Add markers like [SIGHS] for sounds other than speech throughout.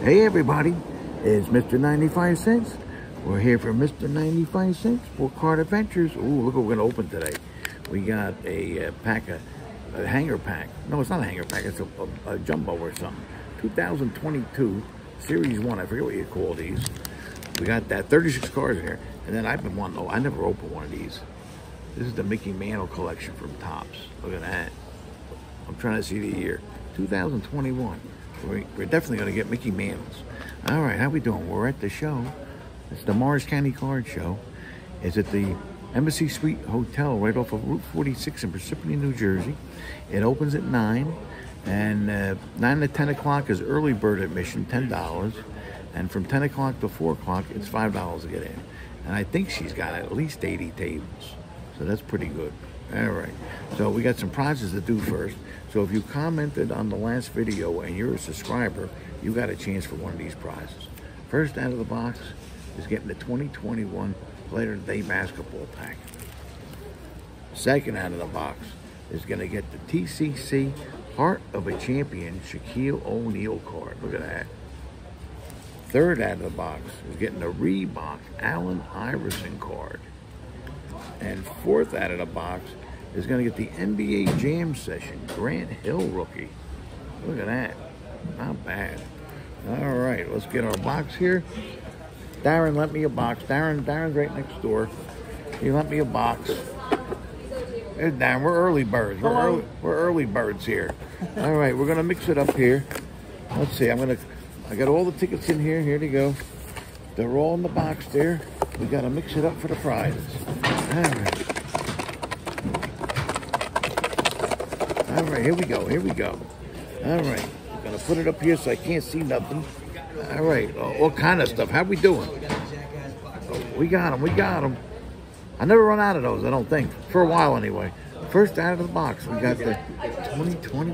Hey everybody, it's Mr. 95 Cents. We're here for Mr. 95 Cents for Card Adventures. Ooh, look what we're gonna open today. We got a, uh pack of, a hanger pack. No, it's not a hanger pack, it's a, a, a jumbo or something. 2022, Series 1, I forget what you call these. We got that 36 cards in here. And then I've been wanting, oh, I never opened one of these. This is the Mickey Mantle collection from Topps. Look at that. I'm trying to see the year. 2021. We're, definitely going to get Mickey Mantles. All right, how we doing? We're at the show. It's the Morris County Card Show. It's at the Embassy Suite Hotel right off of Route 46 in Parsippany, New Jersey. It opens at 9. And uh, 9 to 10 o'clock is early bird admission, $10. And from 10 o'clock to 4 o'clock, it's $5 to get in. And I think she's got at least 80 tables. So that's pretty good. All right. So we got some prizes to do first. So if you commented on the last video and you're a subscriber, you got a chance for one of these prizes. First out of the box is getting the 2021 Player Day basketball pack. Second out of the box is going to get the TCC Heart of a Champion Shaquille O'Neal card. Look at that. Third out of the box is getting the Reebok Allen Iverson card. And fourth out of the box is going to get the NBA Jam Session Grant Hill rookie. Look at that. Not bad. All right, let's get our box here. Darren lent me a box. Darren, Darren's right next door. He lent me a box. There's Darren. We're early birds. We're early, we're early birds here. All right, we're gonna mix it up here. Let's see. I'm gonna. I got all the tickets in here. Here they go. They're all in the box there. We gotta mix it up for the prizes. All right. All right, here we go. Here we go. All right, I'm gonna put it up here so I can't see nothing. All right, uh, all kind of stuff. How we doing? Oh, we got them. We got them. I never run out of those. I don't think for a while anyway. First out of the box, we got the 2020.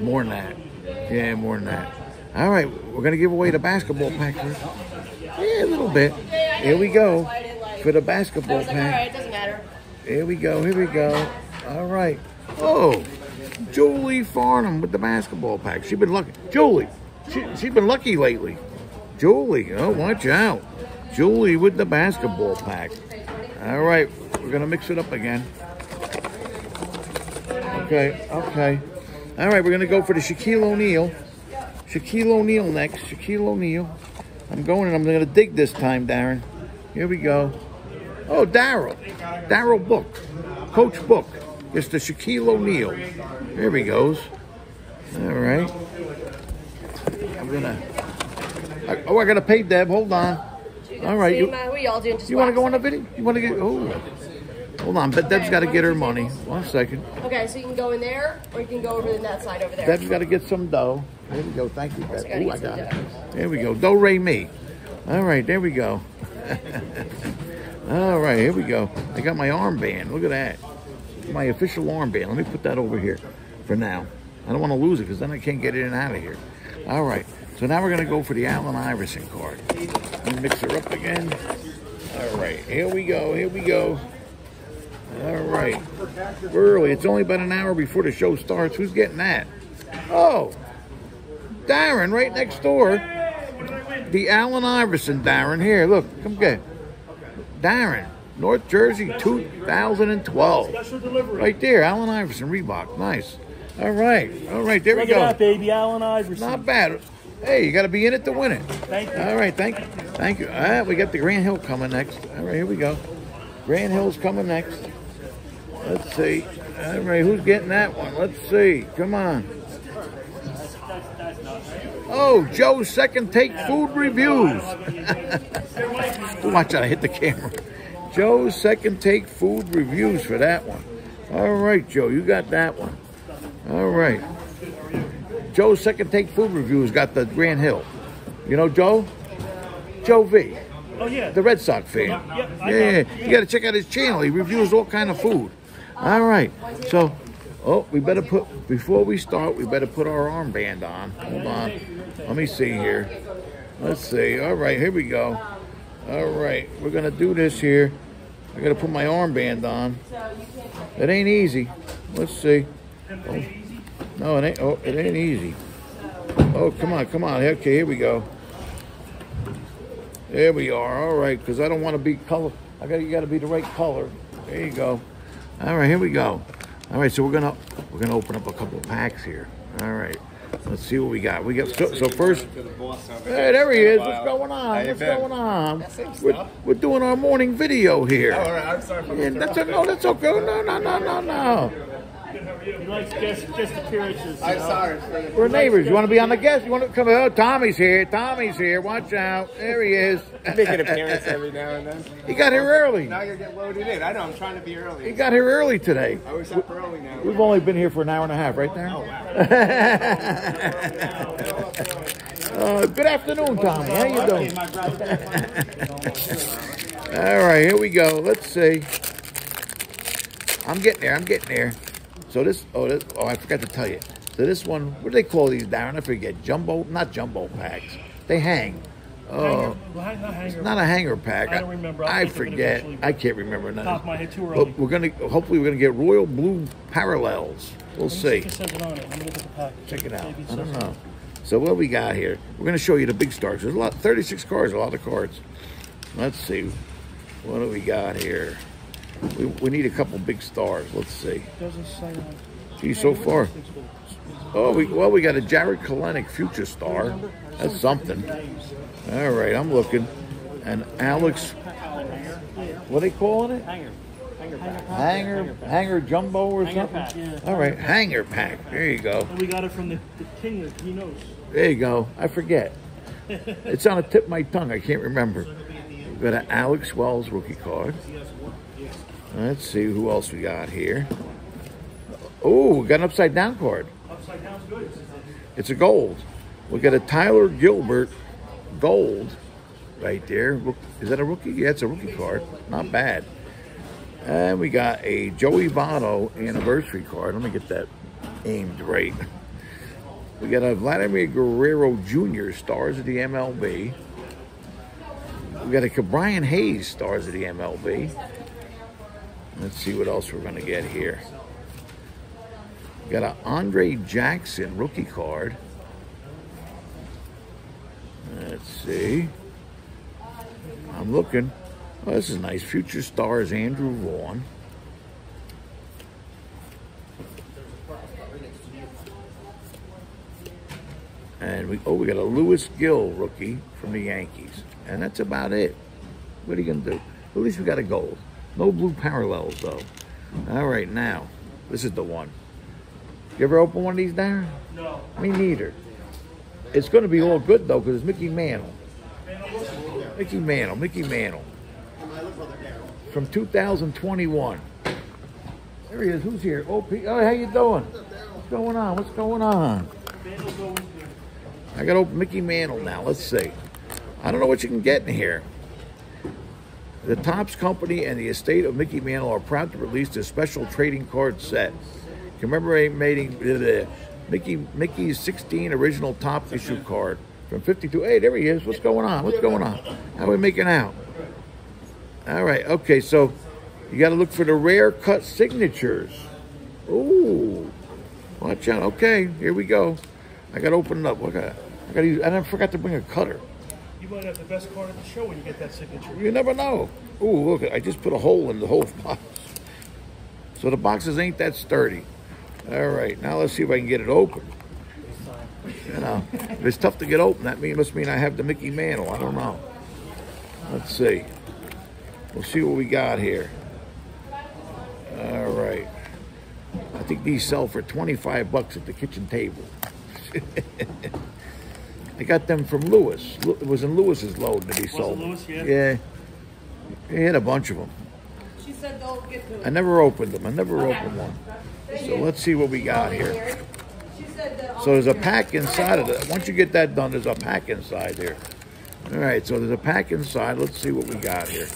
More than that. Yeah, more than that. All right, we're gonna give away the basketball pack first. Yeah, a little bit. Here we go for the basketball pack. doesn't matter. Here we go. Here we go. All right. Oh, Julie Farnham with the basketball pack. She's been lucky. Julie, she, she's been lucky lately. Julie, oh, watch out. Julie with the basketball pack. All right, we're going to mix it up again. Okay, okay. All right, we're going to go for the Shaquille O'Neal. Shaquille O'Neal next. Shaquille O'Neal. I'm going and I'm going to dig this time, Darren. Here we go. Oh, Daryl. Daryl Book. Coach Book. It's the Shaquille O'Neal. There he goes. All right. I'm gonna. I, oh, I gotta pay Deb. Hold on. All right. You, You, what y'all doing? You want to go on a video? You want to get? Oh, hold on. But Deb's got to get her money. One second. Okay, so you can go in there, or you can go over to that side over there. Deb's got to get some dough. There we go. Thank you, Deb. get I got it. There we go. Do re me. All right. There we go. [LAUGHS] All right. Here we go. I got my armband. Look at that. My official armband. Let me put that over here for now. I don't want to lose it because then I can't get in and out of here. All right. So now we're going to go for the Allen Iverson card. Mix her up again. All right. Here we go. Here we go. All right. We're early. It's only about an hour before the show starts. Who's getting that? Oh, Darren, right next door. The Allen Iverson, Darren. Here, look. Come get. Darren, North Jersey, 2012. Right there, Allen Iverson, Reebok. Nice. All right. All right, there we Look at go. that, baby. Allen Iverson. Not bad. Hey, you got to be in it to win it. Thank you. All right, thank you. Thank you. All right, we got the Grant Hill coming next. All right, here we go. Grant Hill's coming next. Let's see. All right, who's getting that one? Let's see. Come on. Oh, Joe's second take food reviews. [LAUGHS] Watch out, I hit the camera. Joe's second take food reviews for that one. All right, Joe, you got that one. All right. Joe's second take food reviews got the Grant Hill. You know Joe? Joe V, Oh, yeah. the Red Sox fan. Yep, I know. Yeah, you got to check out his channel. He reviews all kind of food. All right. So, oh, we better put before we start. We better put our armband on. Hold on. Let me see here. Let's see. All right, here we go. All right, we're gonna do this here. I gotta put my armband on. It ain't easy. Let's see. Oh. No, it ain't. Oh, it ain't easy. Oh, come on, come on. Okay, here we go. There we are. All right, because I don't want to be color. I got you. Got to be the right color. There you go. All right, here we go. All right, so we're gonna we're gonna open up a couple of packs here. All right, let's see what we got. We got so, so first. Hey, there he is. What's going on? What's going on? We're, we're doing our morning video here. All right, I'm sorry for Yeah, that's a, no, that's okay. No, no, no, no, no. He likes guest, guest appearances. I'm sorry. We're neighbors. You want to be on the guest? You want to come? Oh, Tommy's here. Tommy's here. Watch out. There he is. [LAUGHS] Make an appearance every now and then. He got here early. Now you get loaded in. I know. I'm trying to be early. He got here early today. I was up early now. We've only been here for an hour and a half, right there. [LAUGHS] uh, good afternoon, Tommy. How you doing? [LAUGHS] All right, here we go. Let's see. I'm getting there. I'm getting there. So this, oh, this, oh, I forgot to tell you. So this one, what do they call these, Darren? I forget. Jumbo, not jumbo packs. They hang. Oh, Hanger, not hanger. not a hanger pack. I don't remember. I it forget. I can't remember now. Top my head, too early. But we're gonna hopefully we're gonna get royal blue parallels. We'll see. it it on it. I'm gonna look at the package. Check it out. I don't know. So what we got here? We're gonna show you the big stars. There's a lot, 36 cards, a lot of cards. Let's see. What do we got here? We, we need a couple big stars. Let's see. It doesn't say. Gee, so far. Oh, we well we got a Jarred Kelenic future star. That's something. All right, I'm looking. And Alex, what are they calling it? Hanger. Hanger pack. Hanger, hanger jumbo or Hanger something? pack. Yeah. All right, hanger pack. There you go. And we got it from the, the king of he knows. There you go. I forget. it's on the tip of my tongue. I can't remember. [LAUGHS] We've got an Alex Wells rookie card. Let's see who else we got here. Oh, we got an upside down card. Upside down's good. It's a gold. We got a Tyler Gilbert gold right there. Is that a rookie? Yeah, it's a rookie card. Not bad. And we got a Joey Votto anniversary card. Let me get that aimed right. We got a Vladimir Guerrero Jr. stars of the MLB. We got a Brian Hayes stars of the MLB. Let's see what else we're going to get here. Got an Andre Jackson rookie card. Let's see. I'm looking. Oh, this is nice. Future stars Andrew Vaughn. And we oh we got a Luis Gil rookie from the Yankees. And that's about it. What are you gonna do? At least we got a gold. No blue parallels though. All right, now this is the one. You ever open one of these, Darren? No. Me neither. It's going to be all good though, because it's Mickey Mantle. Mickey Mantle, Mickey Mantle. From 2021. There he is. Who's here? Oh, Pete. Oh, how you doing? What's going on? What's going on? Vandal's always good. I got open Mickey Mantle now. Let's see. I don't know what you can get in here. The Topps Company and the estate of Mickey Mantle are proud to release this special trading card set commemorating the Mickey Mickey's 16 original Topps issue card from 52. Hey, there he is. What's going on? What's going on? How are we making out? All right. Okay, so you got to look for the rare cut signatures. Ooh, watch out. Okay, here we go. I got to open it up. Look at that. I got to use. And I forgot to bring a cutter. You might have the best card at the show when you get that signature. You never know. Ooh, look! I just put a hole in the whole [LAUGHS] box. So the boxes ain't that sturdy. All right, now let's see if I can get it open. You know, if it's tough to get open, that must mean I have the Mickey Mantle. I don't know. Let's see. We'll see what we got here. All right. I think these sell for 25 bucks at the kitchen table. [LAUGHS] I got them from Lewis. It was in Lewis's load that he sold. Lewis, yeah? Yeah. He had a bunch of them. She said don't get to I never opened them. I never opened one. So let's see what we got here. She said. So there's a pack inside of it. Once you get that done, there's a pack inside there. All right, so there's a pack inside. Let's see what we got here.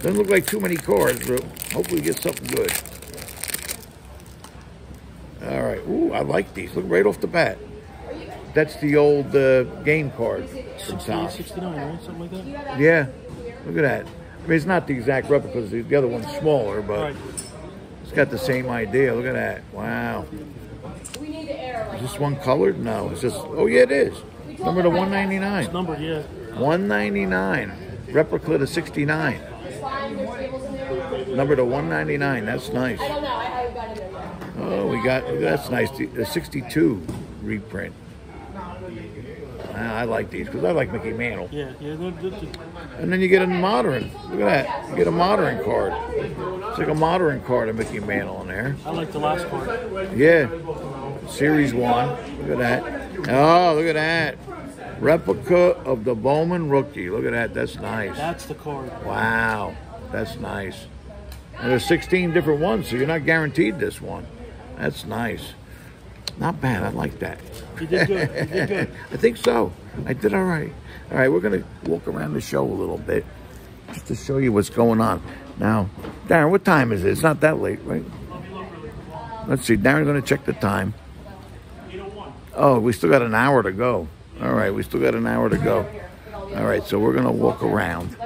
Doesn't look like too many cards, but hopefully we get something good. All right. Ooh, I like these. Look right off the bat. That's the old uh, game card from Tom. 69, right? Something like that? Yeah, look at that. I mean, it's not the exact replica because the, the other one's smaller, but Right. it's got the same idea. Look at that. Wow. We need the air Is this one colored? No, it's just. Oh yeah, it is. Number to 199. Number, yeah. 199. Replica to 69. It's fine. There's tables in there. Number to 199. That's nice. I don't know. I haven't got it there yet. Oh, we got that's nice. The the 62 reprint. Ah, I like these because I like Mickey Mantle. Yeah, yeah. They're, they're, they're, And then you get a modern. Look at that. You get a modern card. It's like a modern card of Mickey Mantle in there. I like the last part. Yeah. Series one. Look at that. Oh, look at that. Replica of the Bowman rookie. Look at that. That's nice. That's the card. Wow. That's nice. And there's 16 different ones, so you're not guaranteed this one. That's nice. Not bad. I like that. You did good. You did good. [LAUGHS] I think so. I did all right. All right, we're going to walk around the show a little bit just to show you what's going on. Now, Darren, what time is it? It's not that late, right? Let's see. Darren's going to check the time. Oh, we still got an hour to go. All right, we still got an hour to go. All right, so we're going to walk around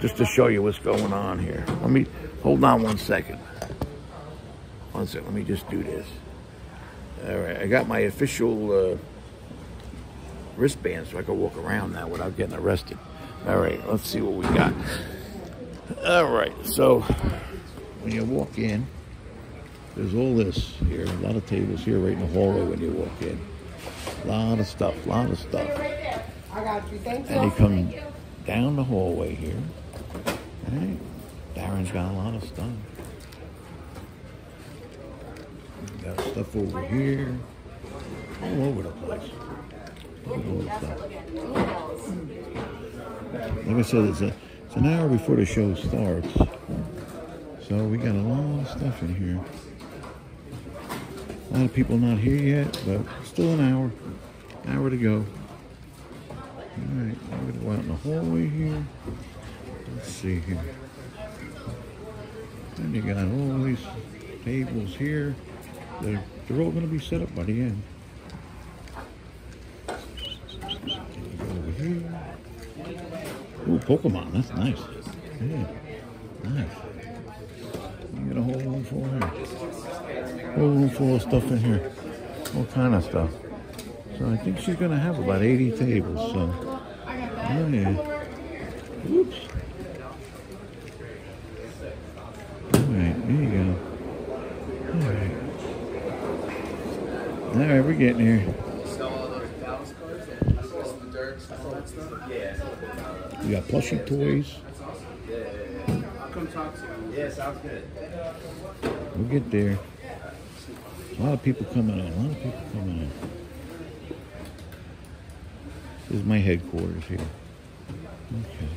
just to show you what's going on here. Let me hold on one second. One second. Let me just do this. All right, I got my official uh, wristband so I can walk around now without getting arrested. All right, let's see what we got. All right, so when you walk in, there's all this here. A lot of tables here right in the hallway when you walk in. A lot of stuff, a lot of stuff. I got you. Thank And you come down the hallway here. Right? Darren's got a lot of stuff. Got stuff over here. All over the place. All over the stuff. Like I said, it's, a, it's an hour before the show starts. So we got a lot of stuff in here. A lot of people not here yet, but still an hour. Hour to go. Alright, we're gonna go out in the hallway here. Let's see here. And you got all these tables here. They're, they're all gonna be set up by the end. Ooh, Pokemon, that's nice. Yeah, nice. You got a whole room full here. Whole room full of stuff in here. All kind of stuff. So I think she's gonna have about 80 tables, so. Oh yeah. Oops. Alright, there you go. Alright. Alright, we're getting here. We got plushy toys. Yeah, sounds good. We'll get there. A lot of people coming in. A lot of people coming in. This is my headquarters here. Okay.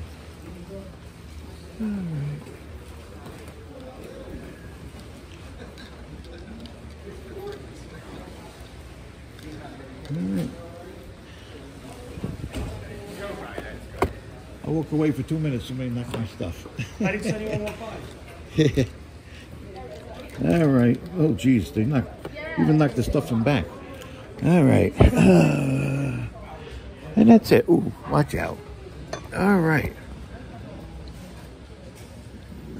Hmm. All right. All right. I walk away for two minutes. Somebody knocked my stuff. I didn't say anyone want five. [LAUGHS] All right. Oh, geez, they knocked, even knocked the stuff from back. All right. [SIGHS] and that's it. Ooh, watch out. All right.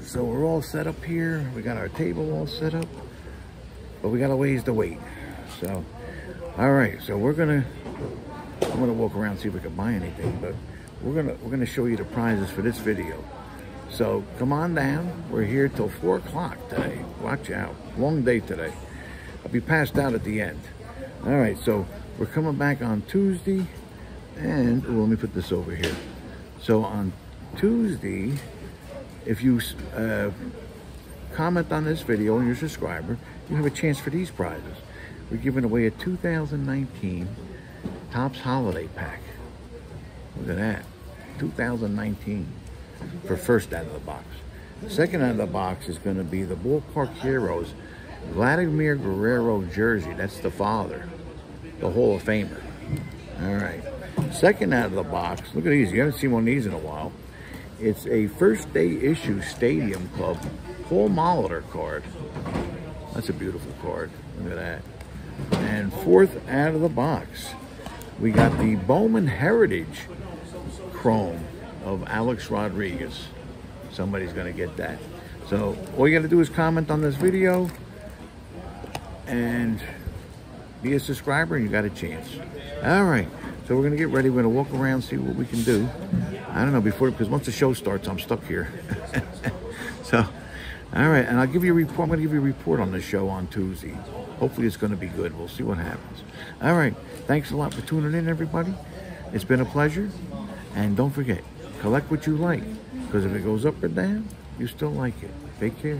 So we're all set up here. We got our table all set up, but we got a ways to wait. So, all right. So we're gonna, I'm gonna walk around see if we can buy anything, but we're gonna we're gonna show you the prizes for this video. So come on down. We're here till four o'clock today. Watch out. Long day today. I'll be passed out at the end. All right, so we're coming back on Tuesday. And oh, let me put this over here. So on Tuesday, if you uh, comment on this video and you're a subscriber, you have a chance for these prizes. We're giving away a 2019 Topps Holiday Pack. Look at that. 2019 for first out of the box. Second out of the box is going to be the Ballpark Heroes Vladimir Guerrero jersey. That's the father, the Hall of Famer. All right. Second out of the box, look at these. You haven't seen one of these in a while. It's a first day issue Stadium Club Paul Molitor card. That's a beautiful card. Look at that. And fourth out of the box, we got the Bowman Heritage Chrome of Alex Rodriguez. Somebody's going to get that. So all you got to do is comment on this video and be a subscriber and you got a chance. All right. So we're gonna get ready. We're gonna walk around, see what we can do. I don't know before because once the show starts, I'm stuck here. [LAUGHS] so, all right, and I'll give you a report. I'm gonna give you a report on the show on Tuesday. Hopefully, it's gonna be good. We'll see what happens. All right. Thanks a lot for tuning in, everybody. It's been a pleasure. And don't forget, collect what you like because if it goes up or down, you still like it. Take care.